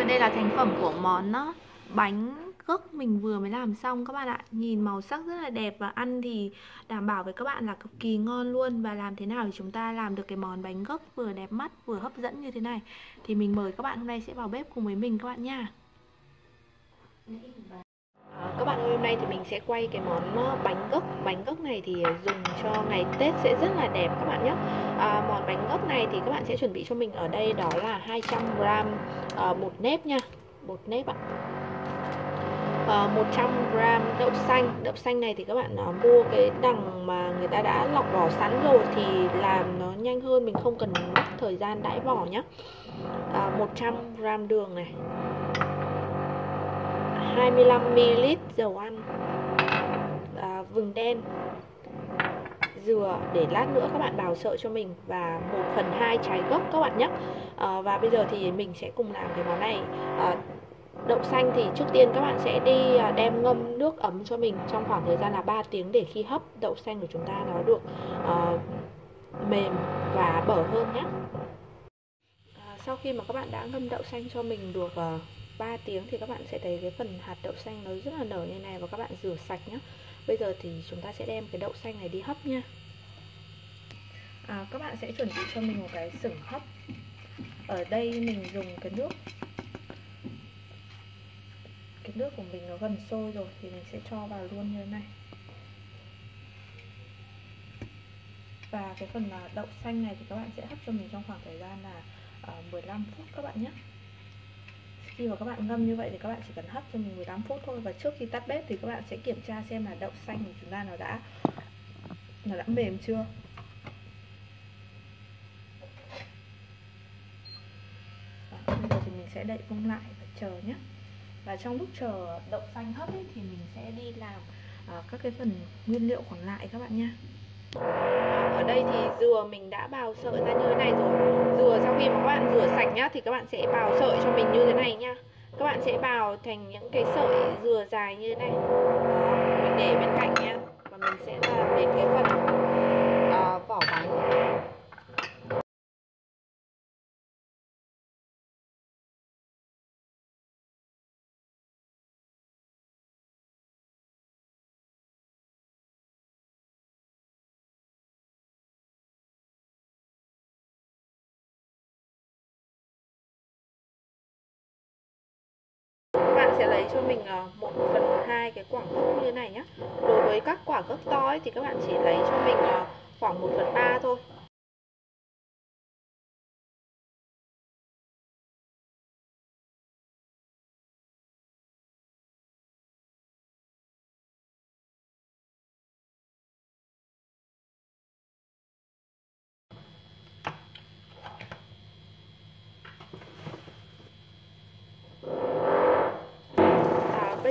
ơi, đây là thành phẩm của món đó, bánh gấc mình vừa mới làm xong các bạn ạ. Nhìn màu sắc rất là đẹp và ăn thì đảm bảo với các bạn là cực kỳ ngon luôn. Và làm thế nào để chúng ta làm được cái món bánh gấc vừa đẹp mắt vừa hấp dẫn như thế này? Thì mình mời các bạn hôm nay sẽ vào bếp cùng với mình các bạn nha các bạn ơi hôm nay thì mình sẽ quay cái món ờ, bánh gấc bánh gấc này thì ờ, dùng cho ngày tết sẽ rất là đẹp các bạn nhé. À, món bánh gấc này thì các bạn sẽ chuẩn bị cho mình ở đây đó là 200 g uh, bột nếp nha. Bột nếp ạ. À, 100 g đậu xanh. Đậu xanh này thì các bạn uh, mua cái đằng mà người ta đã lọc vỏ sẵn rồi thì làm nó nhanh hơn mình không cần mất thời gian đãi vỏ nhé à, 100 g đường này. 25ml dầu ăn. À, vừng đen. Dừa để lát nữa các bạn bào sợi cho mình và 1 phần 2 trái gốc các bạn nhé. À, và bây giờ thì mình sẽ cùng làm cái món này. À, đậu xanh thì trước tiên các bạn sẽ đi ờ, đem ngâm nước ấm cho mình trong khoảng thời gian là 3 tiếng để khi hấp đậu xanh của chúng ta nó được uh, mềm và bở hơn nhé. À, sau khi mà các bạn đã ngâm đậu xanh cho mình được uh, 3 tiếng thì các bạn sẽ thấy cái phần hạt đậu xanh nó rất là nở như này và các bạn rửa sạch nhé Bây giờ thì chúng ta sẽ đem cái đậu xanh này đi hấp nha à, Các bạn sẽ chuẩn bị cho mình một cái sửng hấp. Ở đây mình dùng cái nước Cái nước của mình nó gần sôi rồi thì mình sẽ cho vào luôn như thế này. Và cái phần à, đậu xanh này thì các bạn sẽ hấp cho mình trong khoảng thời gian là à, 15 phút các bạn nhé khi mà các bạn ngâm như vậy thì các bạn chỉ cần hấp cho mình 18 phút thôi. Và trước khi tắt bếp thì các bạn sẽ kiểm tra xem là đậu xanh của chúng ta nó đã nó đã mềm chưa. Và bây giờ thì mình sẽ đậy vung lại và chờ nhé. Và trong lúc chờ đậu xanh hấp ấy, thì mình sẽ đi làm uh, các cái phần nguyên liệu còn lại các bạn nha ở đây thì dừa mình đã bào sợi ra như thế này rồi. Dừa sau khi mà các bạn rửa sạch nhá, thì các bạn sẽ bào sợi cho mình như thế này nhá. Các bạn sẽ bào thành những cái sợi dừa dài như thế này. Đó, mình để bên cạnh nhá, và mình sẽ làm đến cái phần cho mình ờ, 1 phần 2 cái quả gốc như thế này nhé Đối với các quả gốc to ấy, thì các bạn chỉ lấy cho mình ờ, khoảng 1 phần 3 thôi.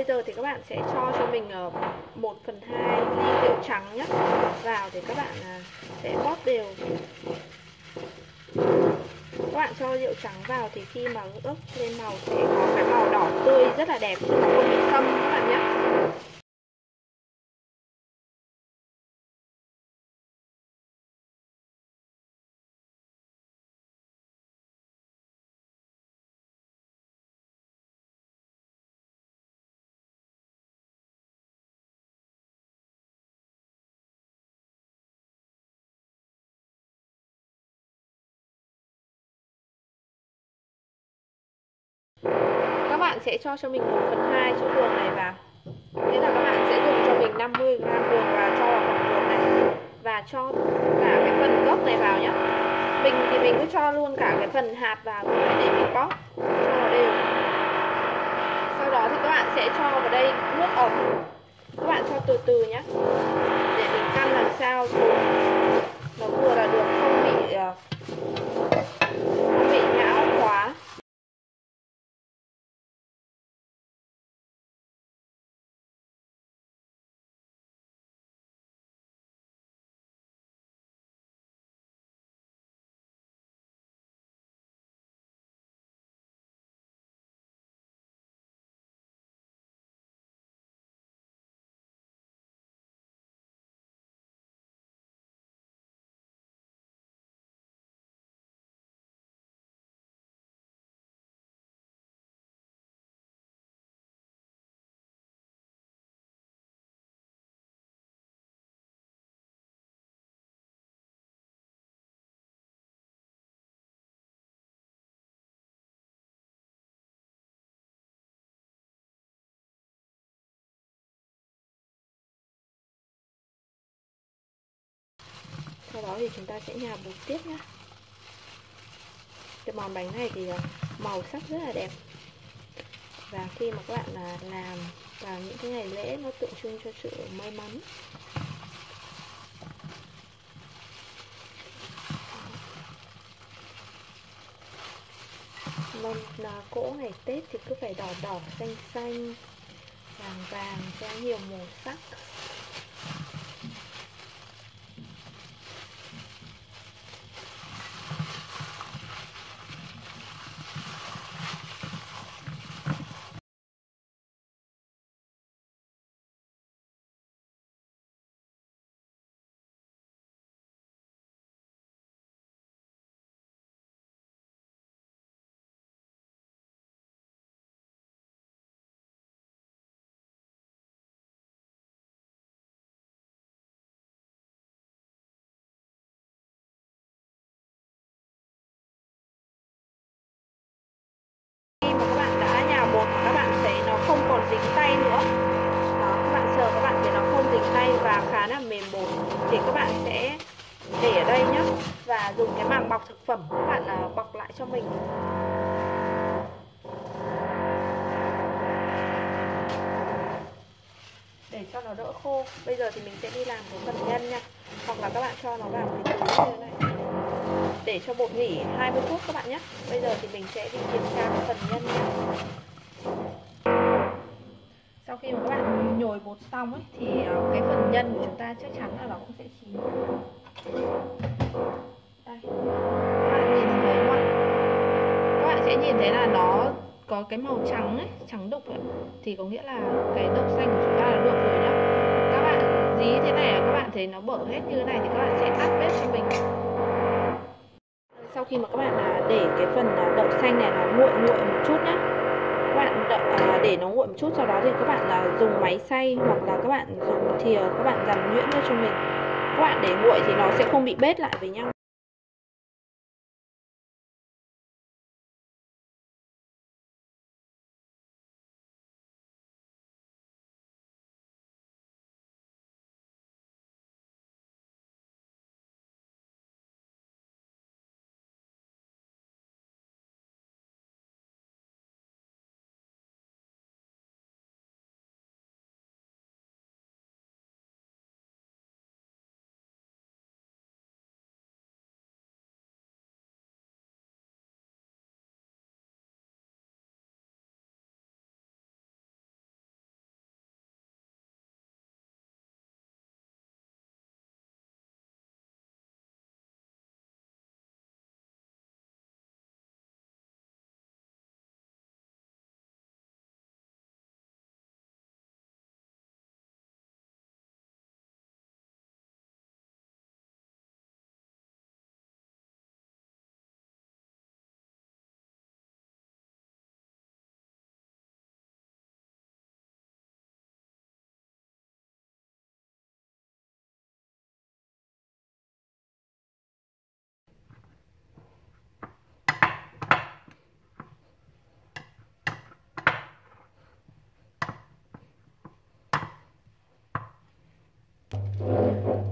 Bây giờ thì các bạn sẽ cho cho mình ờ, 1 phần 2 ly rượu trắng nhé vào thì các bạn à, sẽ bóp đều. Các bạn cho rượu trắng vào thì khi mà ướp lên màu sẽ có cái màu đỏ tươi rất là đẹp chứ không bị xâm các bạn nhé bạn sẽ cho cho mình 1 phần 2 chỗ đường này vào. Thế là các bạn sẽ dùng cho mình 50 g đường và cho vào phần đường này. Và cho cả cái phần gốc này vào nhé mình thì mình cứ cho luôn cả cái phần hạt vào để mình bóp cho nó đều. Sau đó thì các bạn sẽ cho vào đây nước ấm. Các bạn cho từ từ nhé để mình căn làm sao. Nó vừa là được, không bị ờ, sau đó thì chúng ta sẽ nhào bột tiếp nhé cái món bánh này thì à, màu sắc rất là đẹp. Và khi mà các bạn là làm vào những cái ngày lễ, nó tượng trưng cho sự may mắn. Mâm là cỗ ngày Tết thì cứ phải đỏ đỏ, xanh xanh, vàng vàng, ra nhiều màu sắc khi mà các bạn đã nhào bột các bạn thấy nó không còn dính tay nữa đó, các bạn sờ các bạn thấy nó không dính tay và khá là mềm bột thì các bạn sẽ để ở đây nhé dùng cái màng bọc thực phẩm các bạn uh, bọc lại cho mình. Để cho nó đỡ khô. Bây giờ thì mình sẽ đi làm cái phần nhân nha. Hoặc là các bạn cho nó vào cái túi như thế này. Để cho bột nghỉ 20 phút các bạn nhé. Bây giờ thì mình sẽ đi kiểm tra cái phần nhân nha. sau khi mà các bạn nhồi bột xong ấy thì à, cái phần nhân của chúng ta chắc chắn là nó cũng sẽ chín đây. Các bạn nhìn thấy không ạ? Các bạn sẽ nhìn thấy là nó có cái màu trắng ấy trắng đục ấy. Thì có nghĩa là cái đậu xanh của chúng ta là được rồi nhá. Các bạn dí thế này các bạn thấy nó bở hết như thế này thì các bạn sẽ tắt bếp cho mình. Sau khi mà các bạn à, để cái phần à, đậu xanh này nó nguội nguội một chút nhá. Các bạn đợi, à, để nó nguội một chút sau đó thì các bạn là dùng máy xay hoặc là các bạn dùng thìa các bạn dằm nhuyễn ra cho mình. Các bạn để nguội thì nó sẽ không bị bết lại với nhau.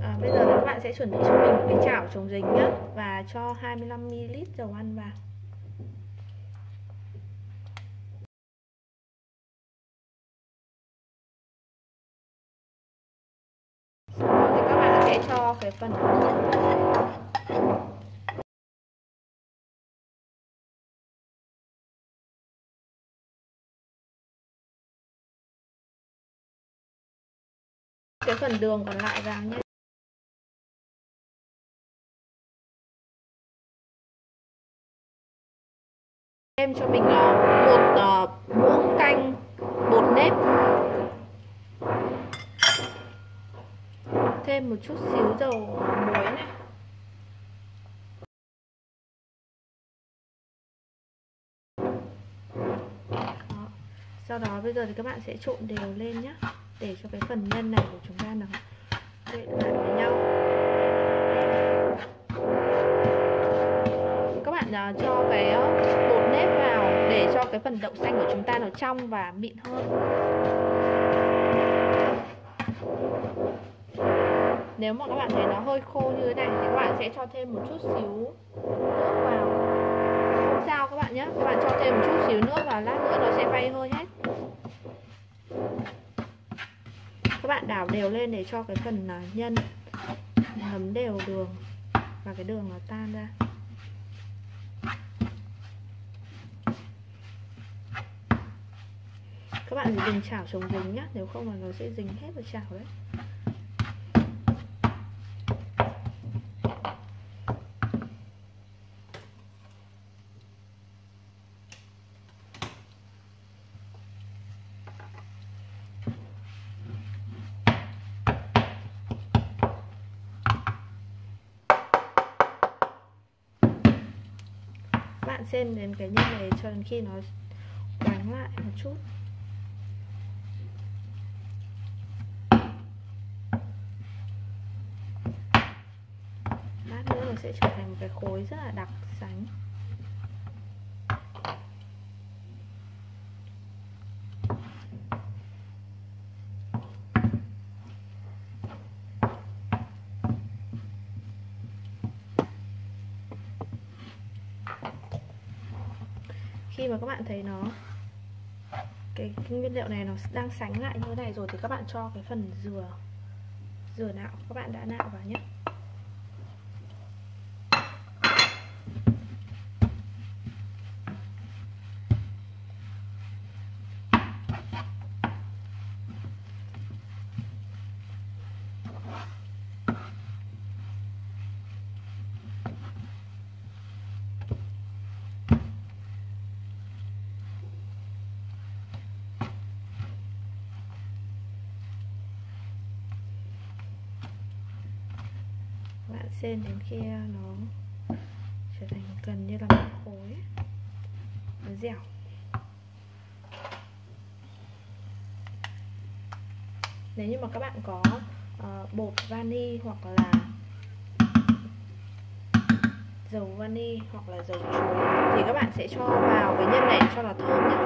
À, bây giờ các bạn sẽ chuẩn bị cho mình một cái chảo chống dính nhé và cho 25ml dầu ăn vào. Sau đó thì các bạn sẽ cho cái phần phần đường còn lại vào nhé. Thêm cho mình ờ, một uh, muỗng canh bột nếp. Thêm một chút xíu dầu muối này. Đó. sau đó bây giờ thì các bạn sẽ trộn đều lên nhé để cho cái phần nhân này của chúng ta nó quyện lại với nhau. Các bạn uh, cho cái ờ, bột nếp vào để cho cái phần đậu xanh của chúng ta nó trong và mịn hơn. Nếu mà các bạn thấy nó hơi khô như thế này thì các bạn sẽ cho thêm một chút xíu nước vào. Không sao các bạn nhé các bạn cho thêm một chút xíu nước vào lát nữa nó sẽ bay hơi hết các bạn đảo đều lên để cho cái phần à, nhân ngấm đều đường và cái đường nó tan ra. Các bạn đừng chảo chống dính nhá, nếu không là nó sẽ dính hết vào chảo đấy. Thêm đến cái nhân này cho đến khi nó đánh lại một chút. Lát nữa nó sẽ trở thành một cái khối rất là đặc sánh. Khi mà các bạn thấy nó cái, cái nguyên liệu này nó đang sánh lại như thế này rồi thì các bạn cho cái phần dừa dừa nạo các bạn đã nạo vào nhé. Bạn xên đến khi ờ, nó trở thành gần như là một khối nó dẻo. Nếu như mà các bạn có uh, bột vani hoặc là dầu vani hoặc là dầu chuối thì các bạn sẽ cho vào cái nhân này cho nó thơm nhé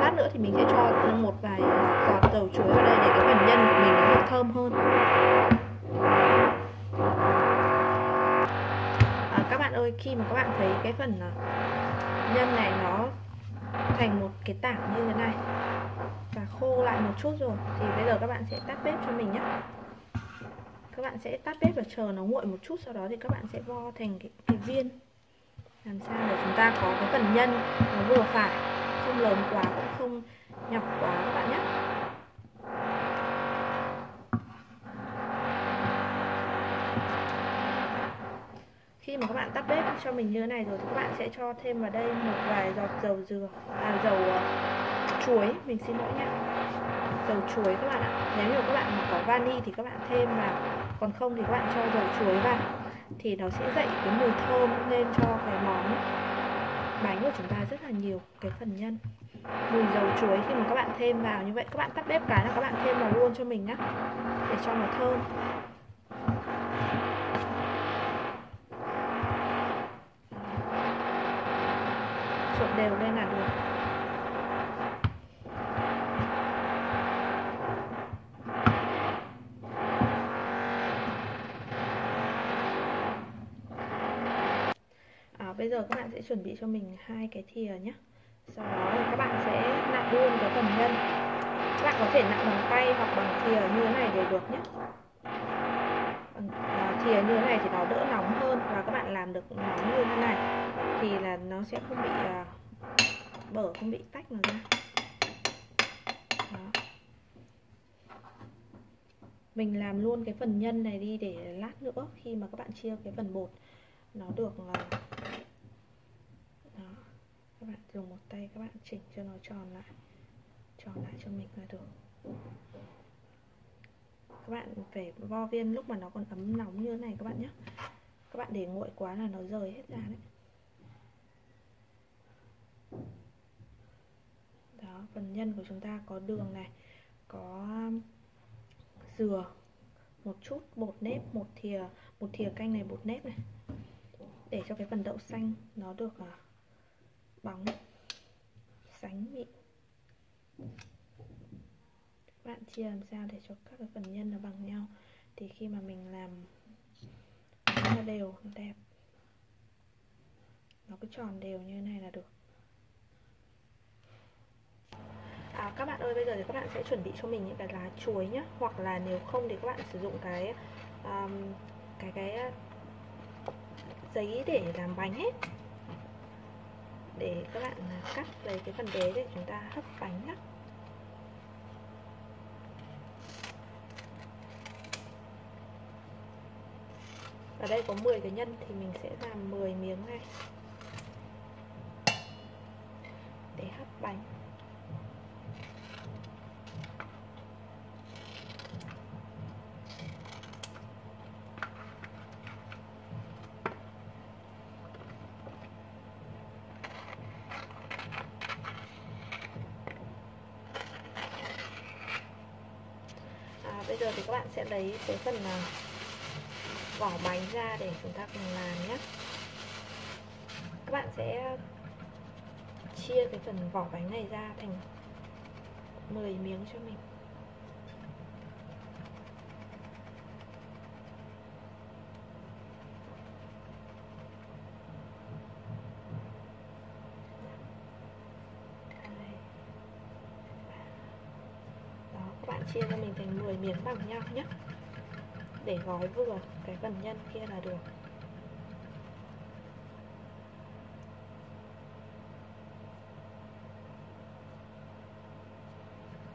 lát nữa thì mình sẽ cho một vài giọt dầu chuối vào đây để cái phần nhân của mình nó thơm hơn. Ơi khi mà các bạn thấy cái phần ờ, nhân này nó thành một cái tảng như thế này và khô lại một chút rồi thì bây giờ các bạn sẽ tắt bếp cho mình nhé các bạn sẽ tắt bếp và chờ nó nguội một chút sau đó thì các bạn sẽ vo thành cái, cái viên. Làm sao để chúng ta có cái phần nhân nó vừa phải không lớn quá cũng không nhọc quá. các bạn khi mà các bạn tắt bếp cho mình như thế này rồi thì các bạn sẽ cho thêm vào đây một vài giọt dầu dừa à dầu uh, chuối. Mình xin lỗi nhé dầu chuối các bạn ạ. Nếu như các bạn mà có vani thì các bạn thêm vào. Còn không thì các bạn cho dầu chuối vào. Thì nó sẽ dậy cái mùi thơm lên cho cái món bánh của chúng ta rất là nhiều cái phần nhân. Mùi dầu chuối khi mà các bạn thêm vào như vậy. Các bạn tắt bếp cái là các bạn thêm vào luôn cho mình nhé để cho nó thơm. Đều lên là được. À, bây giờ các bạn sẽ chuẩn bị cho mình hai cái thìa nhé. Sau đó thì các bạn sẽ nặn luôn cái phần nhân. Các bạn có thể nặn bằng tay hoặc bằng thìa như thế này đều được nhé. À, thìa như thế này thì nó đỡ nóng hơn và các bạn làm được nóng như thế này thì là nó sẽ không bị uh, bở không bị tách nó ra Đó. mình làm luôn cái phần nhân này đi để lát nữa khi mà các bạn chia cái phần bột nó được ờ, Đó. các bạn dùng một tay các bạn chỉnh cho nó tròn lại tròn lại cho mình là được các bạn phải vo viên lúc mà nó còn ấm nóng như thế này các bạn nhé các bạn để nguội quá là nó rời hết ra đấy đó phần nhân của chúng ta có đường này có dừa một chút bột nếp một thìa một thìa canh này bột nếp này. Để cho cái phần đậu xanh nó được uh, bóng sánh mịn bạn chia làm sao để cho các cái phần nhân nó bằng nhau? Thì khi mà mình làm nó đều đẹp nó cứ tròn đều như thế này là được à, các bạn ơi bây giờ thì các bạn sẽ chuẩn bị cho mình những cái lá chuối nhé hoặc là nếu không thì các bạn sử dụng cái um, cái cái ờ, giấy để làm bánh hết để các bạn à, cắt lấy cái phần đế để chúng ta hấp bánh nhé ở đây có 10 cái nhân thì mình sẽ làm 10 miếng này. Để hấp bánh à, bây giờ thì các bạn sẽ lấy cái phần à, vỏ bánh ra để chúng ta cùng làm nhé. Các bạn sẽ chia cái phần vỏ bánh này ra thành 10 miếng cho mình Đó, các bạn chia cho mình thành 10 miếng bằng nhau nhé để gói vừa cái phần nhân kia là được.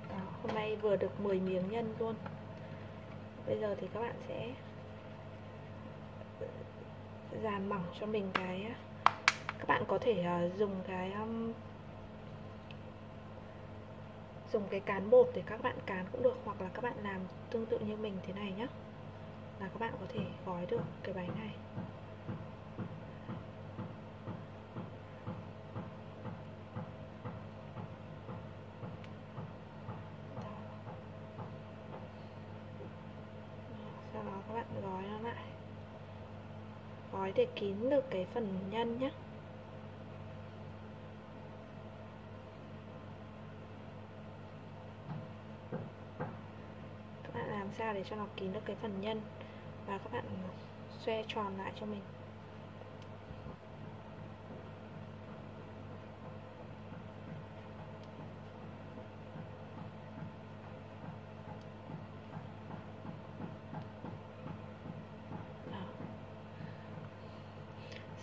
Đó, hôm nay vừa được 10 miếng nhân luôn. Bây giờ thì các bạn sẽ dàn mỏng cho mình cái các bạn có thể uh, dùng cái um, dùng cái cán bột để các bạn cán cũng được hoặc là các bạn làm tương tự như mình thế này nhé là các bạn có thể gói được cái bánh này. Sau đó các bạn gói nó lại. Gói để kín được cái phần nhân nhé các bạn làm sao để cho nó kín được cái phần nhân? Và các bạn xoe tròn lại cho mình.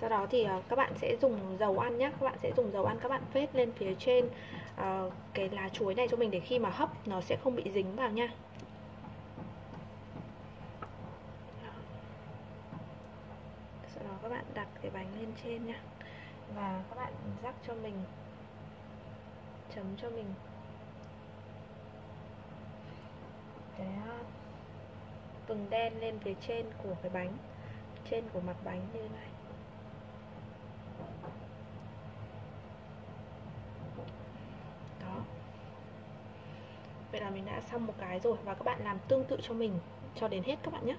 Sau đó thì ờ, các bạn sẽ dùng dầu ăn nhé các bạn sẽ dùng dầu ăn các bạn phết lên phía trên uh, cái lá chuối này cho mình để khi mà hấp nó sẽ không bị dính vào nha sau đó các bạn đặt cái bánh lên trên nha. Và các bạn rắc cho mình, chấm cho mình. Cái à, vừng đen lên phía trên của cái bánh, trên của mặt bánh như này. Đó. Vậy là mình đã xong một cái rồi và các bạn làm tương tự cho mình cho đến hết các bạn nhé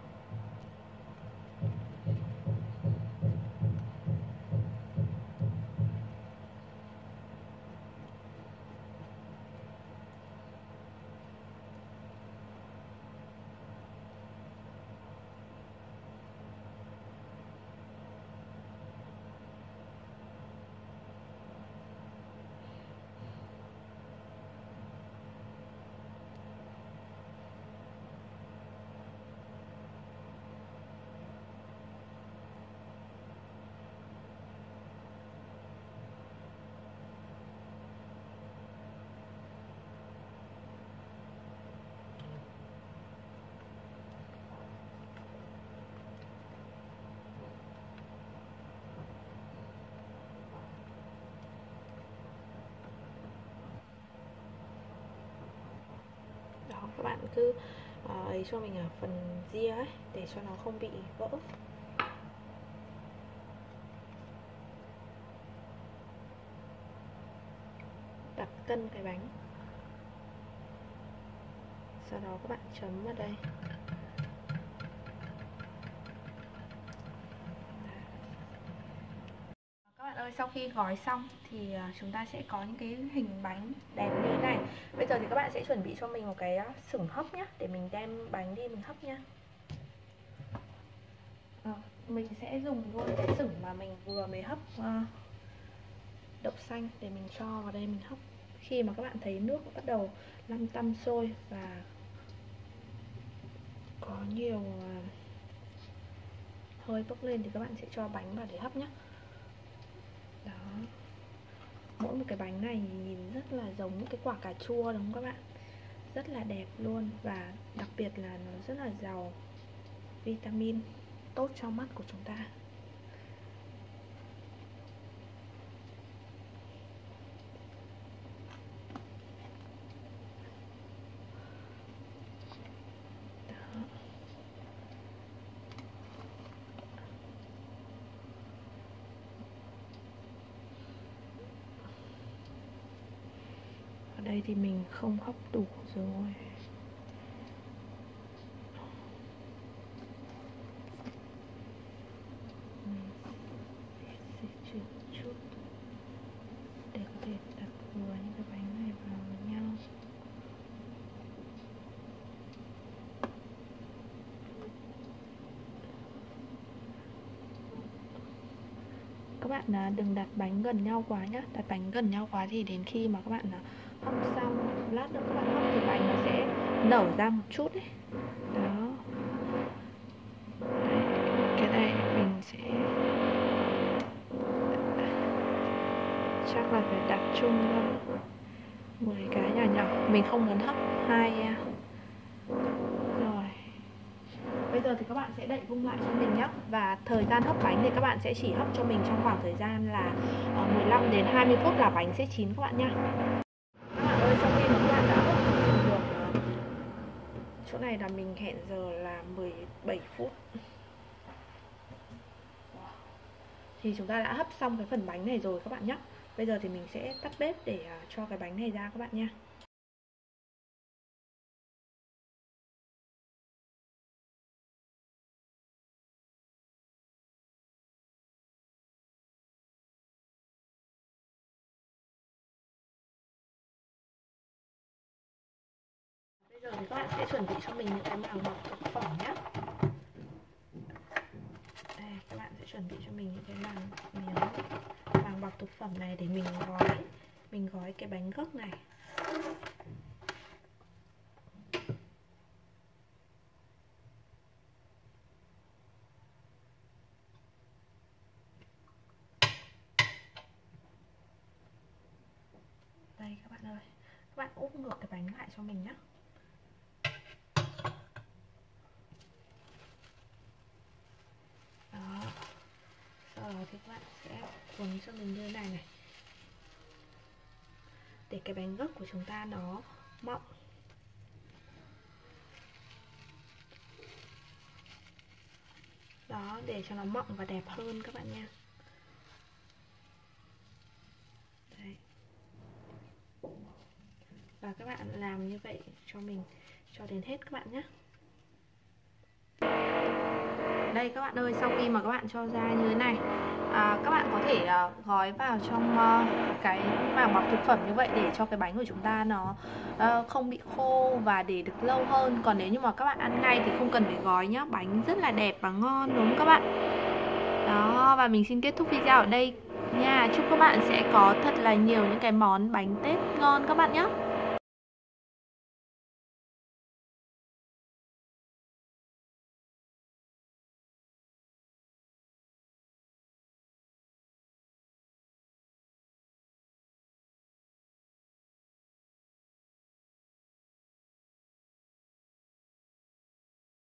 đó các bạn cứ uh, ờ, ấy cho mình ở phần ria ấy để cho nó không bị vỡ. Đặt cân cái bánh. Sau đó các bạn chấm vào đây các bạn ơi sau khi gói xong thì à, chúng ta sẽ có những cái hình bánh đẹp như thế này. Bây giờ thì các bạn sẽ chuẩn bị cho mình một cái à, xửng hấp nhé để mình đem bánh đi mình hấp nhá. À, mình sẽ dùng luôn cái sửng mà mình vừa mới hấp à, đậu xanh để mình cho vào đây mình hấp. Khi mà các bạn thấy nước bắt đầu lăn tăn sôi và có nhiều hơi bốc lên thì các bạn sẽ cho bánh vào để hấp nhé mỗi một cái bánh này nhìn rất là giống cái quả cà chua đúng không các bạn? Rất là đẹp luôn và đặc biệt là nó rất là giàu vitamin tốt cho mắt của chúng ta đây thì mình không hấp đủ rồi. Các bạn à, đừng đặt bánh gần nhau quá nhá. Đặt bánh gần nhau quá thì đến khi mà các bạn à, hấp xong lát nữa các bạn hấp thì bánh nó sẽ nở ra một chút đấy đó. Đây, cái này mình sẽ chắc là phải đặt chung mười cái nhỏ nhỏ mình không muốn hấp hai à. rồi. Bây giờ thì các bạn sẽ đậy vung lại cho mình nhé và thời gian hấp bánh thì các bạn sẽ chỉ hấp cho mình trong khoảng thời gian là ờ, 15 đến 20 phút là bánh sẽ chín các bạn nha ơi sau khi mà các bạn đã hấp được ờ, chỗ này là mình hẹn giờ là 17 phút. Thì chúng ta đã hấp xong cái phần bánh này rồi các bạn nhé bây giờ thì mình sẽ tắt bếp để à, cho cái bánh này ra các bạn nha thì các bạn sẽ chuẩn bị cho mình những cái màng bọc thực phẩm nhé đây, các bạn sẽ chuẩn bị cho mình những cái màng miếng, màng bọc thực phẩm này để mình gói. Mình gói cái bánh gấc này. Đây, các bạn ơi. Các bạn úp ngược cái bánh lại cho mình nhé thì các bạn sẽ cuốn cho mình như thế này này. Để cái bánh gốc của chúng ta nó mọng. Đó, để cho nó mọng và đẹp hơn các bạn nha. Đấy. và các bạn làm như vậy cho mình cho đến hết các bạn nhé đây các bạn ơi sau khi mà các bạn cho ra như thế này. À, các bạn có thể à, gói vào trong à, cái màng bọc thực phẩm như vậy để cho cái bánh của chúng ta nó à, không bị khô và để được lâu hơn. Còn nếu như mà các bạn ăn ngay thì không cần phải gói nhá bánh rất là đẹp và ngon đúng không các bạn? Đó và mình xin kết thúc video ở đây nha. Chúc các bạn sẽ có thật là nhiều những cái món bánh tết ngon các bạn nhé